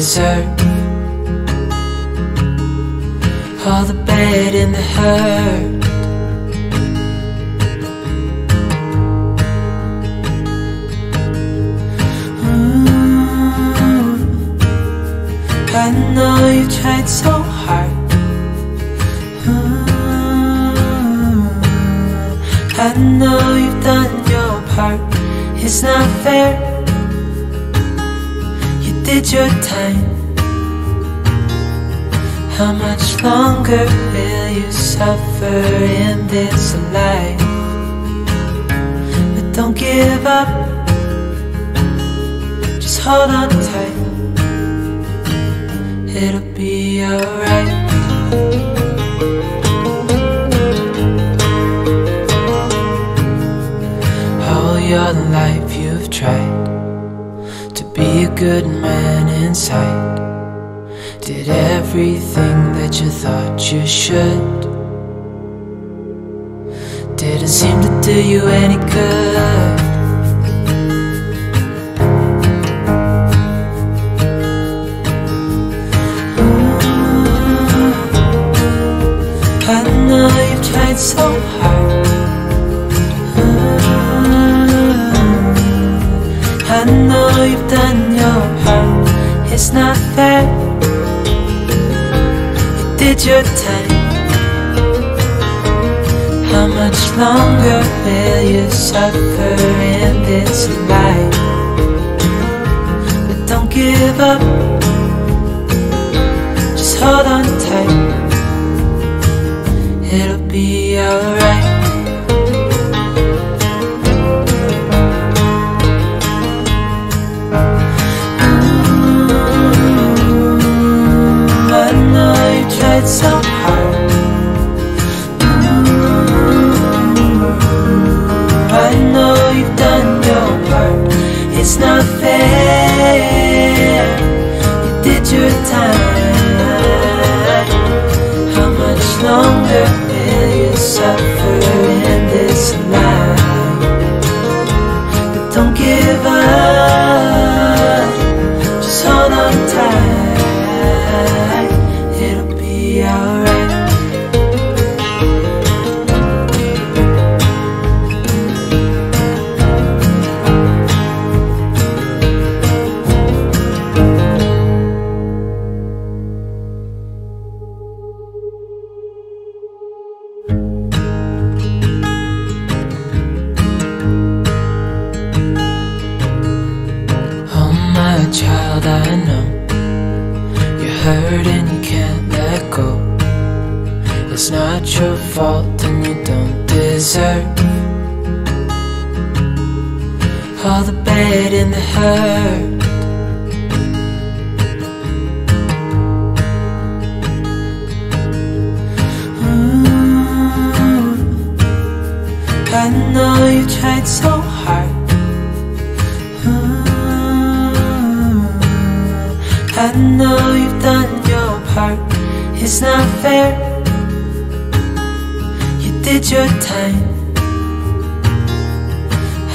deserve all the bad and the hurt. Mm. I know you tried so hard. Mm. I know you've done your part. It's not fair. Did your time. How much longer will you suffer in this life? But don't give up. Just hold on tight. It'll be alright. All your life you've tried be a good man inside. Did everything that you thought you should. Didn't seem to do you any good. I know you've tried so hard. You've done your part. It's not fair. You did your time. How much longer will you suffer in this life? But don't give up. Just hold on tight. It'll be alright. So hard. Mm. I know you've done your part. It's not fair. You did your time. How much longer will you suffer child, I know you're hurt and you can't let go. It's not your fault and you don't deserve all the bad and the hurt. Mm. I know you tried so hard. I know you've done your part. It's not fair. You did your time.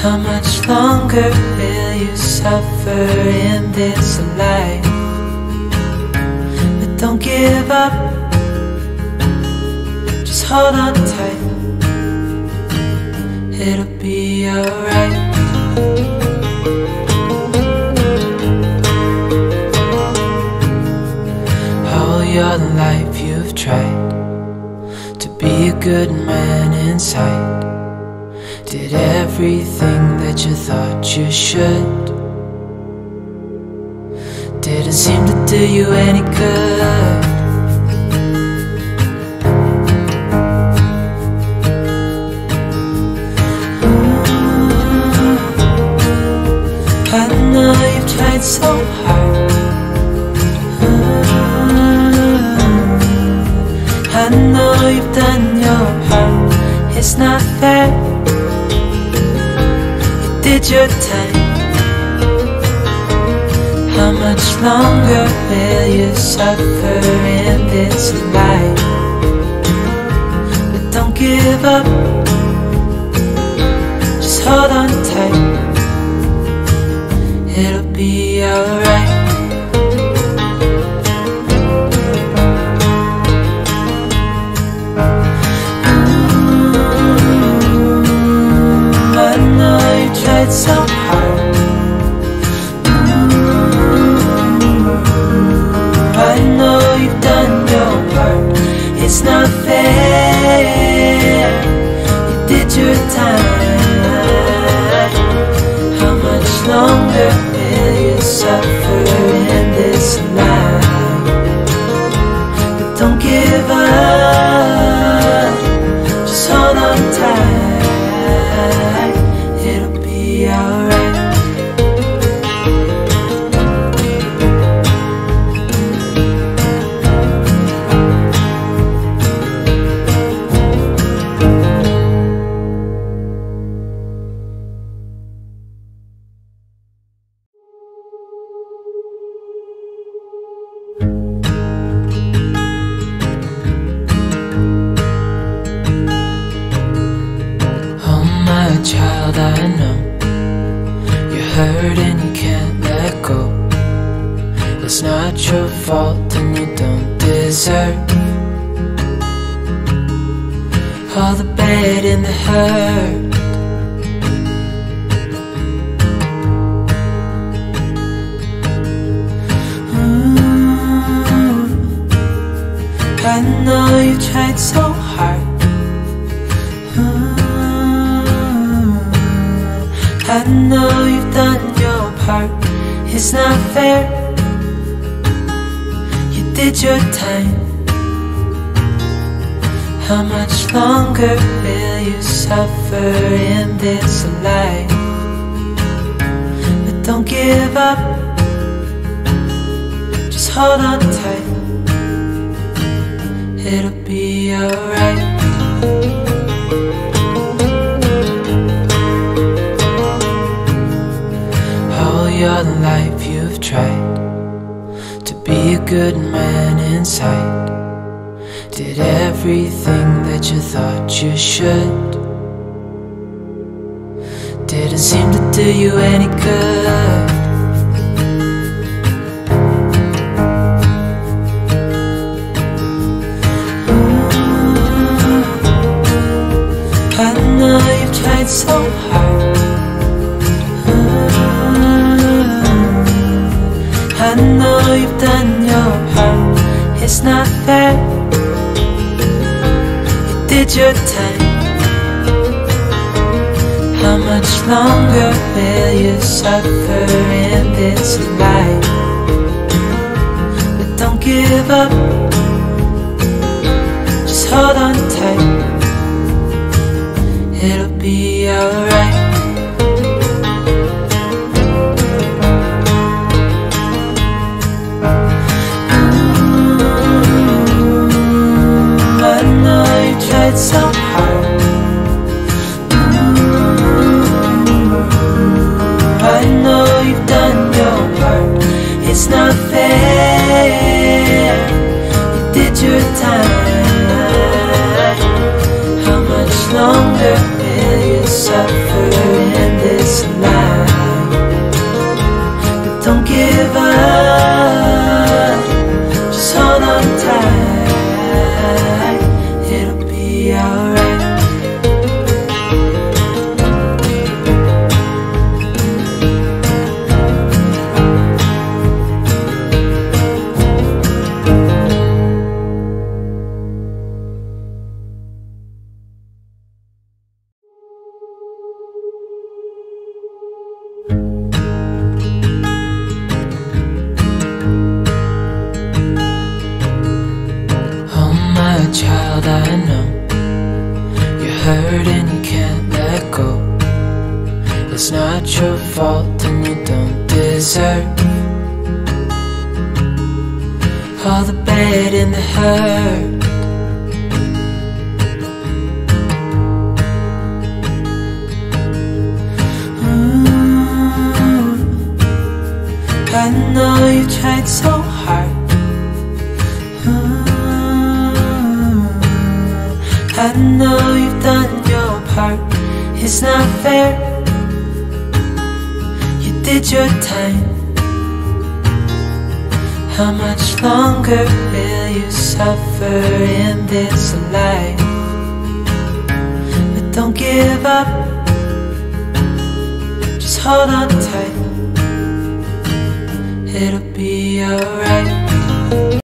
How much longer will you suffer in this life? But don't give up. Just hold on tight. It'll be alright. Your life you've tried to be a good man inside. Did everything that you thought you should. Didn't seem to do you any good. Did your time. How much longer will you suffer in this life? But don't give up. Just hold on tight. It'll be alright. So hard. Mm. I know you've done your part. It's not fair. Deserve all the bad and the hurt. Ooh, I know you tried so hard. Ooh, I know you've done your part. It's not fair. You did your time. How much longer will you suffer in this life? But don't give up. Just hold on tight. It'll be alright. All your life you've tried to be a good man inside. Did everything that you thought you should. Didn't seem to do you any good. I know you've tried so hard. Ooh, I know you've done your part. It's not fair. Did your time. How much longer will you suffer in this life? But don't give up. Just hold on tight. It'll be alright. Hurt and you can't let go. It's not your fault and you don't deserve all the bad and the hurt. Ooh, I know you tried so hard. Mm-hmm. I know It's not fair. You did your time? How much longer will you suffer in this life? But don't give up, just hold on tight. It'll be alright.